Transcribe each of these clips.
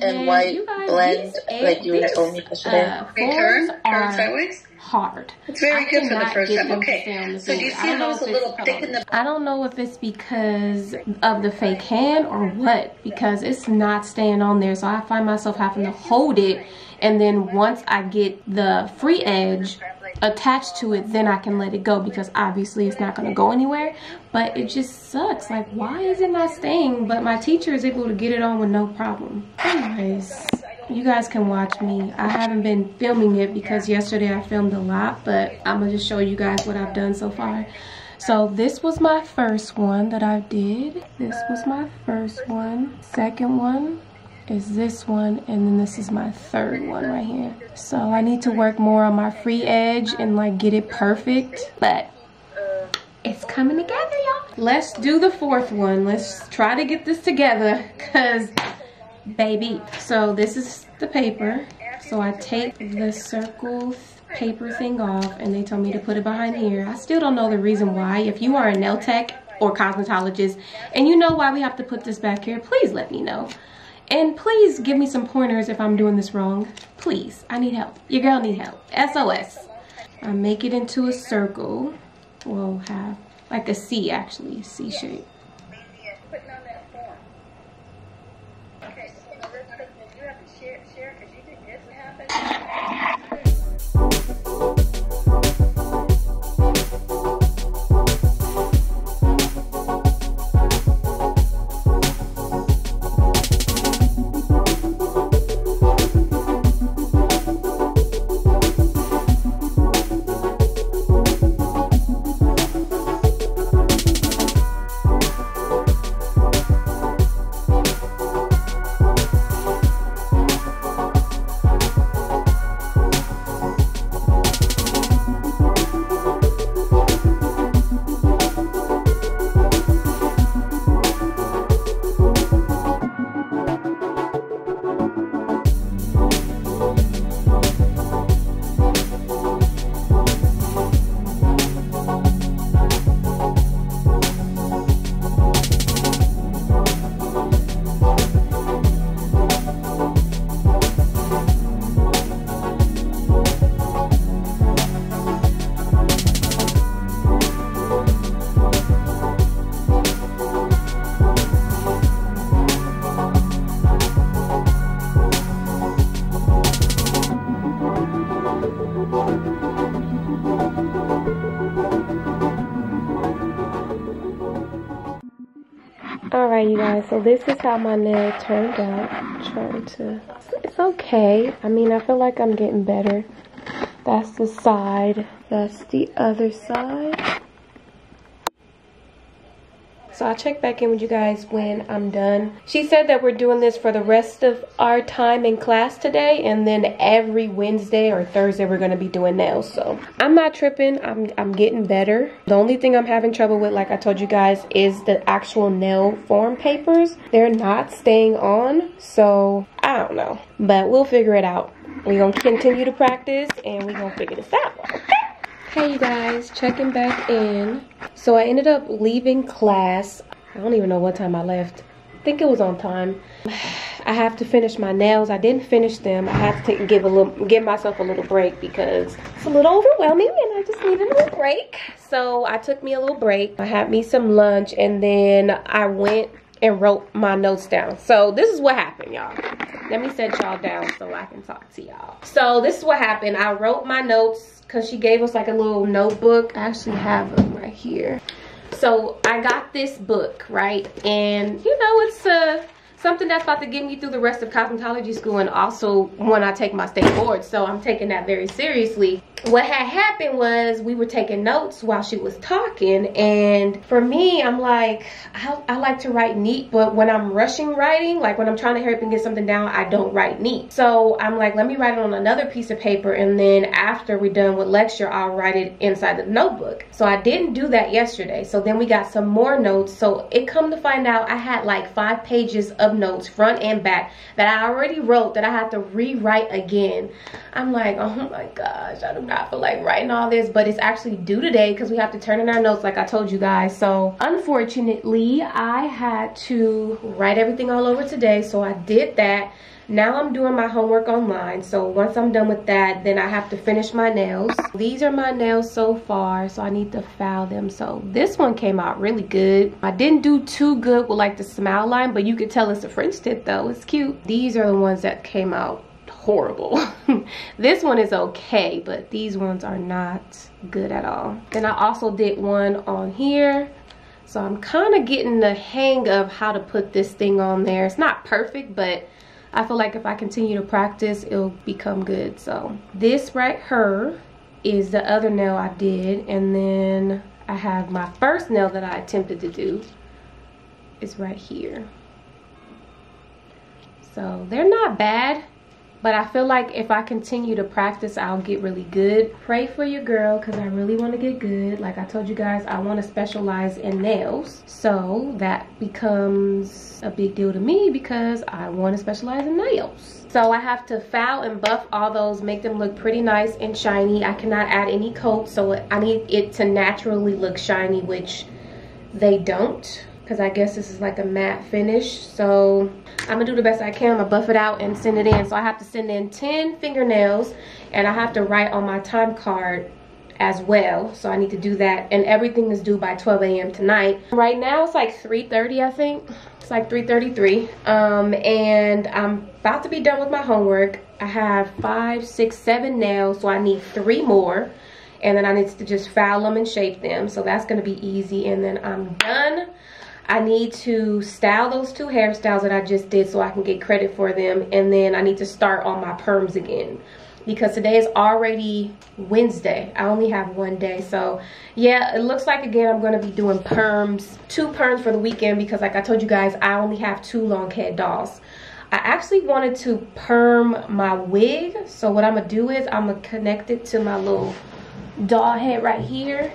pink and white guys, blend like you had told me yesterday. Uh, forms turn sideways hard. It's very good for the first time. Okay. So do you see how it's a little thick in the I don't know if it's because of the fake hand or what because it's not staying on there. So I find myself having to hold it and then once I get the free edge attached to it then I can let it go because obviously it's not going to go anywhere. But it just sucks. Like why is it not staying? But my teacher is able to get it on with no problem. Anyways you guys can watch me. I haven't been filming it because yesterday I filmed a lot but I'm gonna just show you guys what I've done so far. So this was my first one that I did. This was my first one. Second one is this one and then this is my third one right here. So i need to work more on my free edge and like get it perfect. But it's coming together y'all. Let's do the fourth one. Let's try to get this together because baby so this is the paper. So i take the circle paper thing off and they told me to put it behind here. I still don't know the reason why. If you are a nail tech or cosmetologist and you know why we have to put this back here please let me know and please give me some pointers if I'm doing this wrong. Please, I need help. Your girl need help. SOS. I make it into a circle. We'll have like a C actually, C shape. Alright you guys, so this is how my nail turned out. I'm trying to, it's okay. I mean, I feel like I'm getting better. That's the side. That's the other side. So I'll check back in with you guys when I'm done. She said that we're doing this for the rest of our time in class today. And then every Wednesday or Thursday, we're going to be doing nails. So I'm not tripping. I'm, I'm getting better. The only thing I'm having trouble with, like I told you guys, is the actual nail form papers. They're not staying on. So I don't know. But we'll figure it out. We're to continue to practice and we're to figure this out. Hey you guys, checking back in. So I ended up leaving class. I don't even know what time I left. I think it was on time. I have to finish my nails. I didn't finish them. I had to take, give a little, give myself a little break because it's a little overwhelming and I just needed a little break. So I took me a little break. I had me some lunch and then I went and wrote my notes down. So this is what happened, y'all. Let me set y'all down so I can talk to y'all. So this is what happened. I wrote my notes because she gave us like a little notebook. I actually have them right here. So I got this book, right? And you know, it's a something that's about to get me through the rest of cosmetology school and also when I take my state board. So I'm taking that very seriously. What had happened was we were taking notes while she was talking. And for me, I'm like, I, I like to write neat, but when I'm rushing writing, like when I'm trying to hurry up and get something down, I don't write neat. So I'm like, let me write it on another piece of paper. And then after we're done with lecture, I'll write it inside the notebook. So I didn't do that yesterday. So then we got some more notes. So it come to find out I had like five pages of notes, front and back, that I already wrote that I had to rewrite again. I'm like, oh my gosh, I do not feel like writing all this, but it's actually due today because we have to turn in our notes like I told you guys. So unfortunately, I had to write everything all over today. So I did that now I'm doing my homework online. So once I'm done with that, then I have to finish my nails. These are my nails so far, so I need to file them. So this one came out really good. I didn't do too good with like the smile line, but you could tell it's a French tip though. It's cute. These are the ones that came out horrible. this one is okay, but these ones are not good at all. Then I also did one on here. So I'm kind of getting the hang of how to put this thing on there. It's not perfect, but I feel like if I continue to practice, it'll become good. So this right here is the other nail I did. And then I have my first nail that I attempted to do is right here. So they're not bad. But I feel like if I continue to practice, I'll get really good. Pray for your girl because I really want to get good. Like I told you guys, I want to specialize in nails. So that becomes a big deal to me because I want to specialize in nails. So I have to foul and buff all those, make them look pretty nice and shiny. I cannot add any coat, so I need it to naturally look shiny, which they don't because I guess this is like a matte finish. So I'm gonna do the best I can. I'm gonna buff it out and send it in. So I have to send in 10 fingernails and I have to write on my time card as well. So I need to do that and everything is due by 12 a.m. tonight. Right now it's like 3.30 I think. It's like 3.33 um, and I'm about to be done with my homework. I have five, six, seven nails so I need three more and then I need to just file them and shape them. So that's gonna be easy and then I'm done. I need to style those two hairstyles that I just did so I can get credit for them. And then I need to start on my perms again because today is already Wednesday. I only have one day. So yeah, it looks like again I'm going to be doing perms, two perms for the weekend because like I told you guys, I only have two long head dolls. I actually wanted to perm my wig. So what I'm to do is I'm to connect it to my little doll head right here.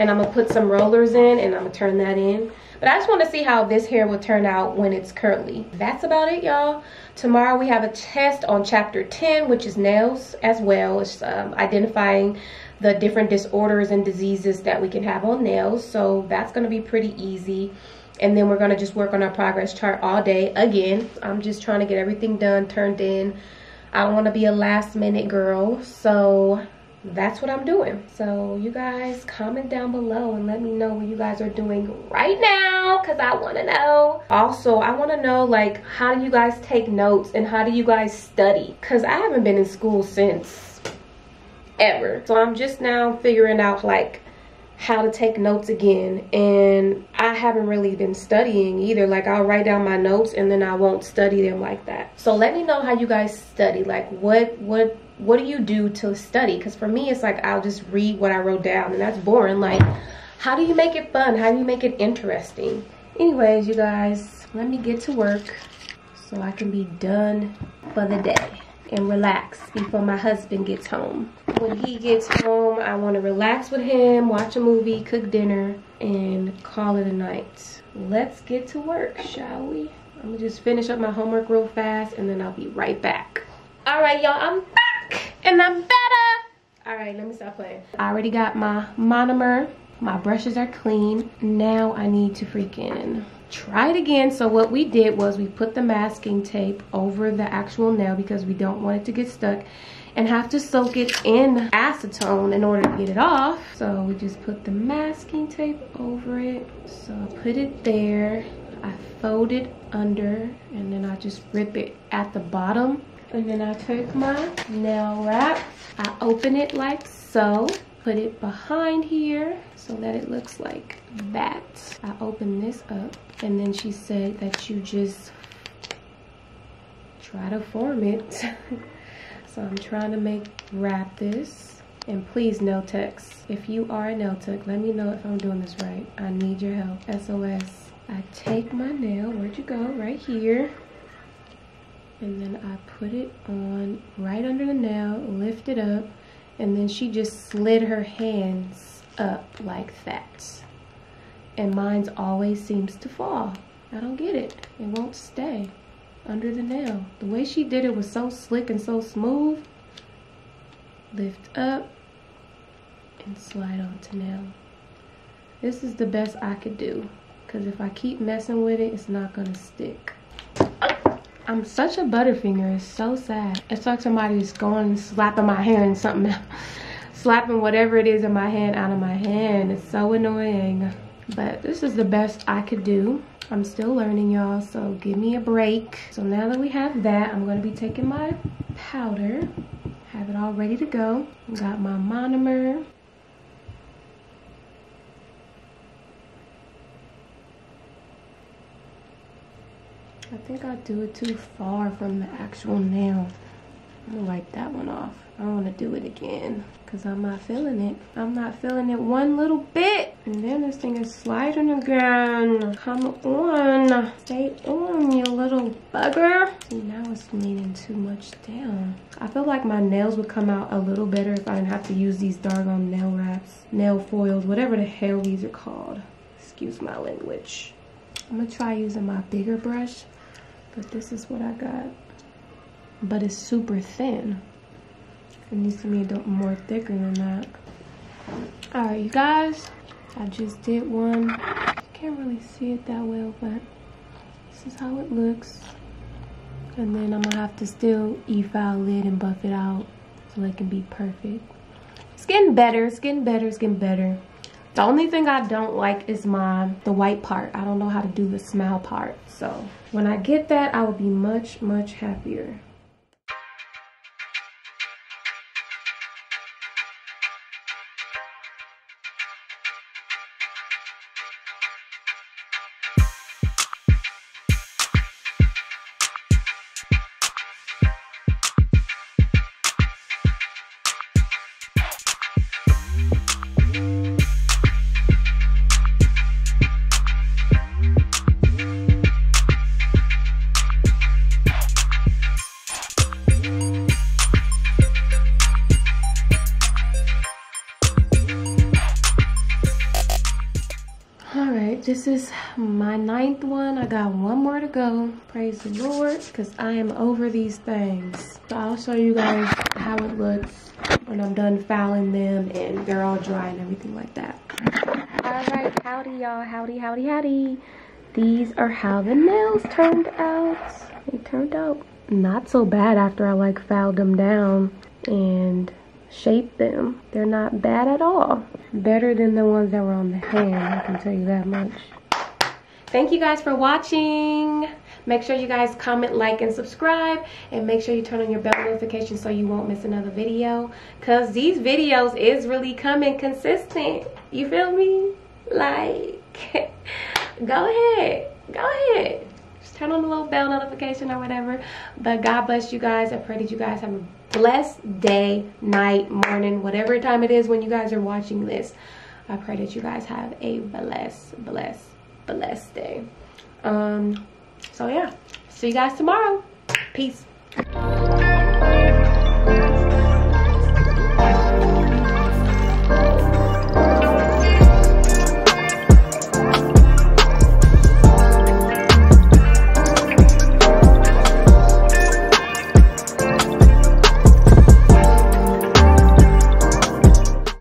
And I'm to put some rollers in and I'm to turn that in. But I just want to see how this hair will turn out when it's curly. That's about it, y'all. Tomorrow we have a test on chapter 10, which is nails as well. It's um, identifying the different disorders and diseases that we can have on nails. So that's to be pretty easy. And then we're to just work on our progress chart all day. Again, I'm just trying to get everything done, turned in. I don't want to be a last minute girl. So that's what I'm doing. So you guys comment down below and let me know what you guys are doing right now because I want to know. Also, I want to know like how do you guys take notes and how do you guys study? Because I haven't been in school since ever. So I'm just now figuring out like how to take notes again and I haven't really been studying either like I'll write down my notes and then I won't study them like that so let me know how you guys study like what what what do you do to study because for me it's like I'll just read what I wrote down and that's boring like how do you make it fun how do you make it interesting anyways you guys let me get to work so I can be done for the day and relax before my husband gets home. When he gets home, I want to relax with him, watch a movie, cook dinner, and call it a night. Let's get to work, shall we? I'm gonna just finish up my homework real fast and then I'll be right back. All right, y'all, I'm back and I'm better. All right, let me stop playing. I already got my monomer. My brushes are clean. Now I need to freaking try it again so what we did was we put the masking tape over the actual nail because we don't want it to get stuck and have to soak it in acetone in order to get it off so we just put the masking tape over it so I put it there I fold it under and then I just rip it at the bottom and then I take my nail wrap I open it like so put it behind here so that it looks like that. I open this up and then she said that you just try to form it. so I'm trying to make wrap this. And please nail techs, if you are a nail tech, let me know if I'm doing this right. I need your help, SOS. I take my nail, where'd you go? Right here. And then I put it on right under the nail, lift it up, and then she just slid her hands up like that and mine's always seems to fall I don't get it it won't stay under the nail. The way she did it was so slick and so smooth. Lift up and slide onto nail. This is the best I could do. Because if I keep messing with it, it's not going to stick. I'm such a butterfinger. It's so sad. It's like somebody's going slapping my hand something. slapping whatever it is in my hand out of my hand. It's so annoying. But this is the best I could do. I'm still learning, y'all, so give me a break. So now that we have that, I'm going to be taking my powder. Have it all ready to go. Got my monomer. I think I do it too far from the actual nail. I'm gonna wipe that one off. I don't wanna do it again because I'm not feeling it. I'm not feeling it one little bit. And then this thing is sliding again. Come on, stay on, you little bugger. See, now it's leaning too much down. I feel like my nails would come out a little better if I didn't have to use these doggone nail wraps, nail foils, whatever the hell these are called. Excuse my language. I'm gonna try using my bigger brush but this is what I got. But it's super thin. It needs to be a more thicker than that. All right, you guys, I just did one. Can't really see it that well, but this is how it looks. And then I'm gonna have to still e-file it and buff it out so it can be perfect. It's getting better, it's getting better, it's getting better. The only thing I don't like is my, the white part. I don't know how to do the smile part. So when I get that, I will be much, much happier. This is my ninth one. I got one more to go. Praise the lord because i am over these things. So i'll show you guys how it looks when i'm done filing them and they're all dry and everything like that. All right howdy y'all. Howdy howdy howdy. These are how the nails turned out. They turned out not so bad after i like filed them down. And shape them. They're not bad at all. Better than the ones that were on the hand, I can tell you that much. Thank you guys for watching. Make sure you guys comment, like, and subscribe. And make sure you turn on your bell notification so you won't miss another video. Because these videos is really coming consistent. You feel me? Like, go ahead. Go ahead. Just turn on the little bell notification or whatever. But God bless you guys. I pray that you guys have a blessed day, night, morning, whatever time it is when you guys are watching this. I pray that you guys have a blessed, blessed, blessed day. Um, so yeah, see you guys tomorrow. Peace.